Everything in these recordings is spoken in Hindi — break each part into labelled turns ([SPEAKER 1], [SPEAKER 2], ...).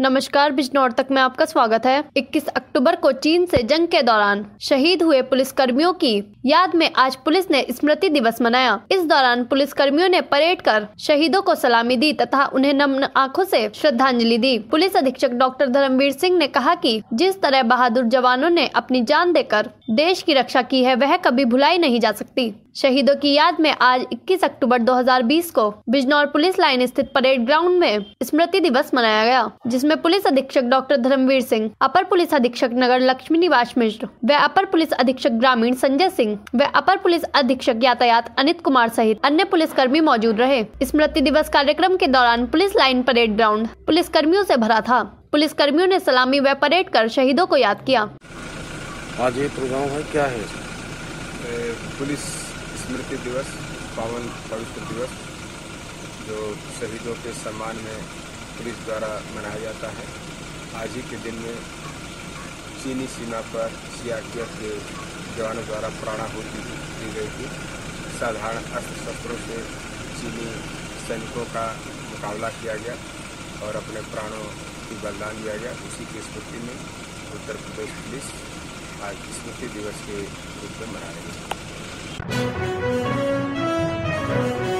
[SPEAKER 1] नमस्कार, बिजनौर तक में आपका स्वागत है। 21 अक्टूबर को चीन से जंग के दौरान शहीद हुए पुलिसकर्मियों की याद में आज पुलिस ने स्मृति दिवस मनाया। इस दौरान पुलिस कर्मियों ने परेड कर शहीदों को सलामी दी तथा उन्हें नम्न आँखों से श्रद्धांजलि दी। पुलिस अधीक्षक डॉक्टर धर्मवीर सिंह ने कहा कि जिस तरह बहादुर जवानों ने अपनी जान देकर देश की रक्षा की है, वह कभी भुलाई नहीं जा सकती। शहीदों की याद में आज 21 अक्टूबर 2020 को बिजनौर पुलिस लाइन स्थित परेड ग्राउंड में स्मृति दिवस मनाया गया, जिसमें पुलिस अधीक्षक डॉक्टर धर्मवीर सिंह, अपर पुलिस अधीक्षक नगर लक्ष्मी निवास मिश्र व अपर पुलिस अधीक्षक ग्रामीण संजय सिंह व अपर पुलिस अधीक्षक यातायात अनित कुमार सहित अन्य पुलिस कर्मी मौजूद रहे। स्मृति दिवस कार्यक्रम के दौरान police line parade ground police कर्मियों ऐसी भरा था। पुलिस कर्मियों ने सलामी व परेड कर शहीदों को याद किया।
[SPEAKER 2] आज ये प्रोग्राम है क्या है?
[SPEAKER 3] पुलिस स्मृति दिवस पावन पवित्र दिवस जो शहीदों के सम्मान में पुलिस द्वारा मनाया जाता है। आज ही के दिन में चीनी सीमा पर सीआरपीएफ के जवानों द्वारा प्राणाहुति दी गई थी। साधारण अस्त्र शस्त्रों से चीनी सैनिकों का मुकाबला किया गया और अपने प्राणों की बलिदान दिया गया। उसी की स्मृति में उत्तर प्रदेश पुलिस आज स्मृति दिवस के रूप में मना रही है।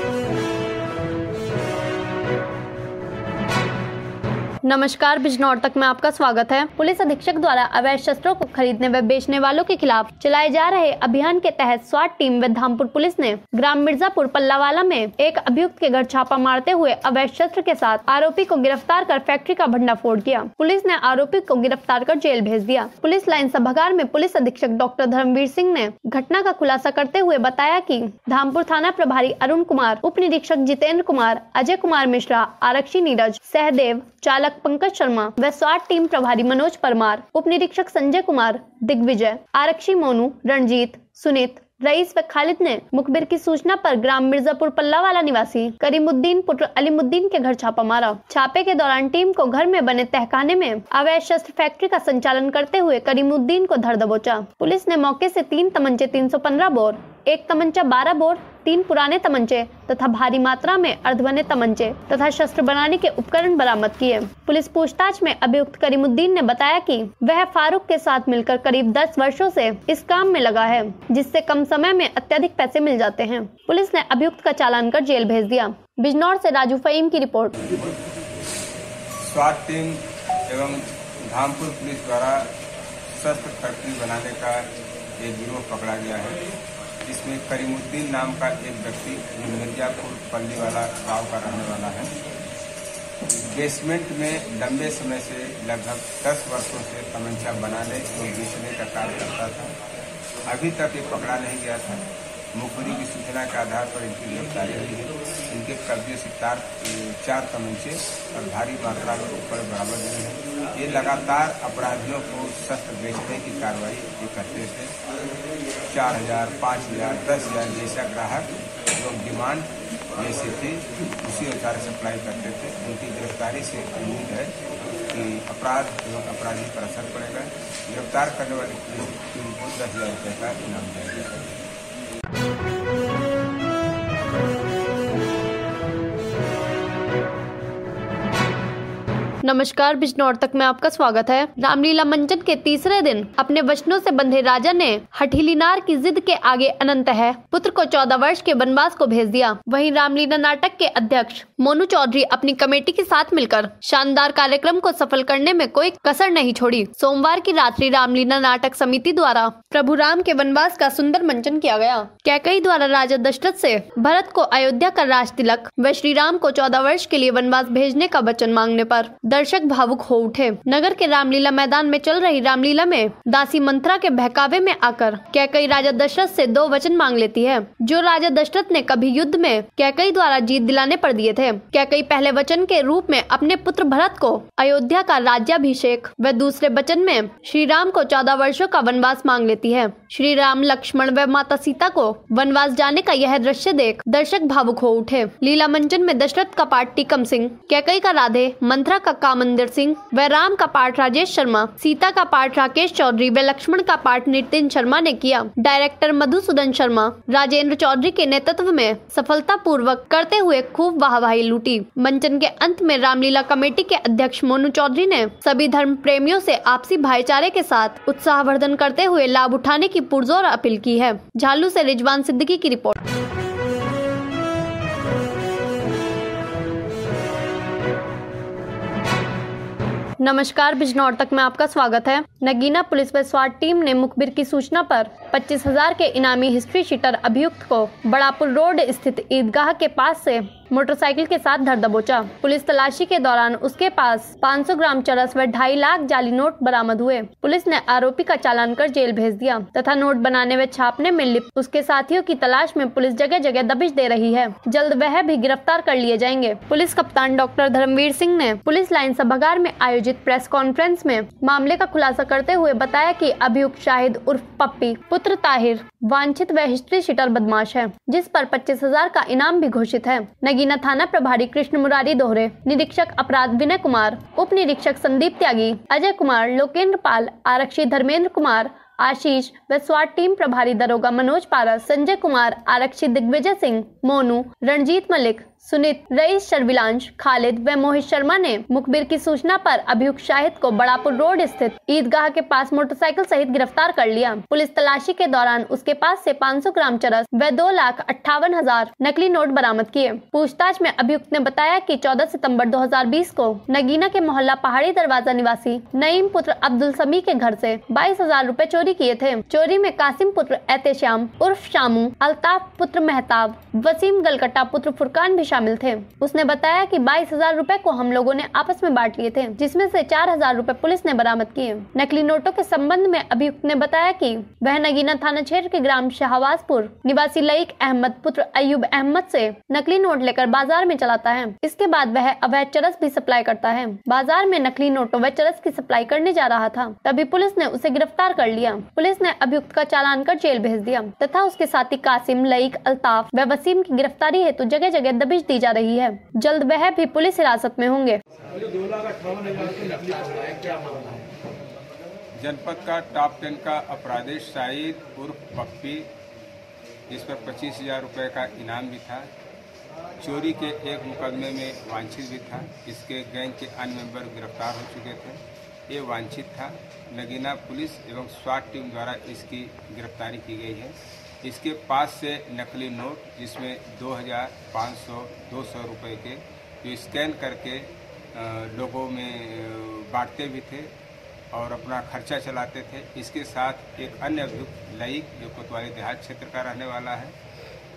[SPEAKER 1] नमस्कार, बिजनौर तक में आपका स्वागत है। पुलिस अधीक्षक द्वारा अवैध शस्त्रों को खरीदने व बेचने वालों के खिलाफ चलाए जा रहे अभियान के तहत स्वाट टीम व धामपुर पुलिस ने ग्राम मिर्जापुर पल्लावाला में एक अभियुक्त के घर छापा मारते हुए अवैध शस्त्र के साथ आरोपी को गिरफ़्तार कर फैक्ट्री का भंडाफोड़ किया। पुलिस ने आरोपी को गिरफ़्तार कर जेल भेज दिया। पुलिस लाइन सभागार में पुलिस अधीक्षक डॉक्टर धर्मवीर सिंह ने घटना का खुलासा करते हुए बताया की धामपुर थाना प्रभारी अरुण कुमार, उप निरीक्षक जितेंद्र कुमार, अजय कुमार मिश्रा, आरक्षी नीरज, सहदेव, चालक पंकज शर्मा व स्वाट टीम प्रभारी मनोज परमार उप निरीक्षक संजय कुमार, दिग्विजय, आरक्षी मोनू, रणजीत, सुनीत, रईस व खालिद ने मुखबिर की सूचना पर ग्राम मिर्जापुर पल्लावाला निवासी करीमुद्दीन पुत्र अलीमुद्दीन के घर छापा मारा। छापे के दौरान टीम को घर में बने तहखाने में अवैध शस्त्र फैक्ट्री का संचालन करते हुए करीमुद्दीन को धर दबोचा। पुलिस ने मौके से तीन तमंचे 315 बोर एक तमंचा बारह बोर, तीन पुराने तमंचे, तथा भारी मात्रा में अर्धवने तमंचे, तथा शस्त्र बनाने के उपकरण बरामद किए। पुलिस पूछताछ में अभियुक्त करीमुद्दीन ने बताया कि वह फारूक के साथ मिलकर करीब 10 वर्षों से इस काम में लगा है, जिससे कम समय में अत्यधिक पैसे मिल जाते हैं। पुलिस ने अभियुक्त का चालान कर जेल भेज दिया। बिजनौर ऐसी राजू फईम की रिपोर्ट।
[SPEAKER 3] स्वाट टीम एवं धामपुर पुलिस द्वारा शस्त्र फैक्ट्री बनाने का एक गिरोह पकड़ा गया है। जिसमें करीमुद्दीन नाम का एक व्यक्ति जो मिर्जापुर पल्ली वाला गाँव का रहने वाला है। बेसमेंट में लंबे समय से लगभग 10 वर्षों से तमंचा बनाने और बेचने का कार्य करता था। अभी तक ये पकड़ा नहीं गया था। मुखबरी की सूचना के आधार पर इनकी गिरफ्तारी हुई है। इनके कब्जे से चार चार तमंचे और भारी मात्रा में ऊपर बरामद हुए हैं। ये लगातार अपराधियों को शस्त्र बेचने की कार्रवाई ये करते थे। चार हज़ार, पाँच हज़ार, दस हज़ार जैसा ग्राहक लोग डिमांड जैसे थे, उसी अनुसार सप्लाई करते थे। उनकी गिरफ्तारी से उम्मीद है कि अपराध एवं अपराधी पर असर पड़ेगा। गिरफ़्तार करने वाली पुलिस टीम को दस हज़ार रुपये का इनाम दिया जाएगा
[SPEAKER 1] नमस्कार बिजनौर तक में आपका स्वागत है। रामलीला मंचन के तीसरे दिन अपने वचनों से बंधे राजा ने हठीलीनार की जिद के आगे अनंत है। पुत्र को चौदह वर्ष के वनवास को भेज दिया। वहीं रामलीला नाटक के अध्यक्ष मोनू चौधरी अपनी कमेटी के साथ मिलकर शानदार कार्यक्रम को सफल करने में कोई कसर नहीं छोड़ी। सोमवार की रात्रि रामलीला नाटक समिति द्वारा प्रभु राम के वनवास का सुंदर मंचन किया गया। कैकई द्वारा राजा दशरथ से भरत को अयोध्या का राज तिलक व श्री राम को चौदह वर्ष के लिए वनवास भेजने का वचन मांगने पर दर्शक भावुक हो उठे। नगर के रामलीला मैदान में चल रही रामलीला में दासी मंत्रा के बहकावे में आकर कैकई राजा दशरथ से दो वचन मांग लेती है। जो राजा दशरथ ने कभी युद्ध में कैकई द्वारा जीत दिलाने पर दिए थे, कैकई पहले वचन के रूप में अपने पुत्र भरत को अयोध्या का राज्याभिषेक व दूसरे वचन में श्री राम को चौदह वर्षो का वनवास मांग लेती है। श्री राम लक्ष्मण व माता सीता को वनवास जाने का यह दृश्य देख दर्शक भावुक हो उठे। लीला मंचन में दशरथ का पाठ टीकम सिंह कैकई का राधे, मंत्रा का कामंदिर सिंह व राम का पाठ राजेश शर्मा, सीता का पाठ राकेश चौधरी व लक्ष्मण का पाठ नितिन शर्मा ने किया। डायरेक्टर मधुसूदन शर्मा, राजेंद्र चौधरी के नेतृत्व में सफलता पूर्वक करते हुए खूब वाहवाही लूटी। मंचन के अंत में रामलीला कमेटी के अध्यक्ष मोनू चौधरी ने सभी धर्म प्रेमियों से आपसी भाईचारे के साथ उत्साहवर्धन करते हुए लाभ उठाने की पुरजोर अपील की है। झालू से रिजवान सिद्दीकी की रिपोर्ट। नमस्कार बिजनौर तक में आपका स्वागत है। नगीना पुलिस व स्वाट टीम ने मुखबिर की सूचना पर 25,000 के इनामी हिस्ट्री शीटर अभियुक्त को बड़ापुर रोड स्थित ईदगाह के पास से मोटरसाइकिल के साथ धर दबोचा। पुलिस तलाशी के दौरान उसके पास 500 ग्राम चरस व ढाई लाख जाली नोट बरामद हुए। पुलिस ने आरोपी का चालान कर जेल भेज दिया तथा नोट बनाने व छापने में लिप्त उसके साथियों की तलाश में पुलिस जगह जगह दबिश दे रही है। जल्द वह भी गिरफ़्तार कर लिए जाएँगे। पुलिस कप्तान डॉक्टर धर्मवीर सिंह ने पुलिस लाइन सभागार में आयोजित प्रेस कॉन्फ्रेंस में मामले का खुलासा करते हुए बताया की अभियुक्त शाहिद उर्फ़ पप्पी, पुत्र ताहिर, वांछित व हिस्ट्री शीटर बदमाश है, जिस पर पच्चीस हज़ार का इनाम भी घोषित है। नगीना थाना प्रभारी कृष्ण मुरारी दोहरे। निरीक्षक अपराध विनय कुमार, उप निरीक्षक संदीप त्यागी, अजय कुमार, लोकेंद्र पाल, आरक्षी धर्मेंद्र कुमार, आशीष व स्वाट टीम प्रभारी दरोगा मनोज पारा संजय कुमार, आरक्षी दिग्विजय सिंह, मोनू, रणजीत मलिक सुनीत। रईस शर्विलांश खालिद व मोहित शर्मा ने मुखबिर की सूचना पर अभियुक्त शाहिद को बड़ापुर रोड स्थित ईदगाह के पास मोटरसाइकिल सहित गिरफ़्तार कर लिया। पुलिस तलाशी के दौरान उसके पास से 500 ग्राम चरस व दो लाख अट्ठावन हज़ार नकली नोट बरामद किए। पूछताछ में अभियुक्त ने बताया कि 14 सितंबर 2020 को नगीना के मोहल्ला पहाड़ी दरवाज़ा निवासी नईम पुत्र अब्दुल समी के घर से बाईस हज़ार रूपए चोरी किए थे। चोरी में कासिम पुत्र एतेश्याम, उर्फ़ शामू, अल्ताफ पुत्र मेहताब, वसीम गलकट्टा पुत्र फुरकान भी शामिल थे। उसने बताया कि बाईस हज़ार रूपए को हम लोगों ने आपस में बांट लिए थे, जिसमें से चार हज़ार रूपए पुलिस ने बरामद किए। नकली नोटों के संबंध में अभियुक्त ने बताया कि वह नगीना थाना क्षेत्र के ग्राम शाहवाजपुर, निवासी लईक अहमद पुत्र अयुब अहमद से नकली नोट लेकर बाज़ार में चलाता है। इसके बाद वह अवैध चरस भी सप्लाई करता है। बाज़ार में नकली नोटों व चरस की सप्लाई करने जा रहा था, तभी पुलिस ने उसे गिरफ़्तार कर लिया। पुलिस ने अभियुक्त का चालान कर जेल भेज दिया, तथा उसके साथी कासिम लईक अल्ताफ व वसीम की गिरफ्तारी हेतु जगह जगह दबिश दी जा रही है। जल्द वह भी पुलिस हिरासत में होंगे।
[SPEAKER 3] जनपद का टॉप टेन का अपराधेश शाहिद उर्फ़ पप्पी जिस पर पच्चीस हज़ार रुपये का इनाम भी था। चोरी के एक मुकदमे में वांछित भी था। इसके गैंग के अन्य मेंबर गिरफ़्तार हो चुके थे। ये वांछित था। नगीना पुलिस एवं स्वाट टीम द्वारा इसकी गिरफ्तारी की गई है। इसके पास से नकली नोट जिसमें 2000, 500, 200 रुपए के जो स्कैन करके लोगों में बांटते भी थे और अपना खर्चा चलाते थे। इसके साथ एक अन्य अभियुक्त लईक जो कोतवाली देहात क्षेत्र का रहने वाला है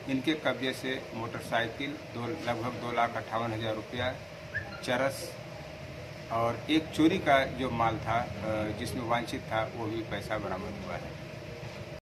[SPEAKER 3] इनके कब्जे से मोटरसाइकिल दो लगभग दो लाख अट्ठावन हज़ार रुपया चरस और एक चोरी का जो माल था जिसमें वांछित था वो भी पैसा बरामद हुआ है।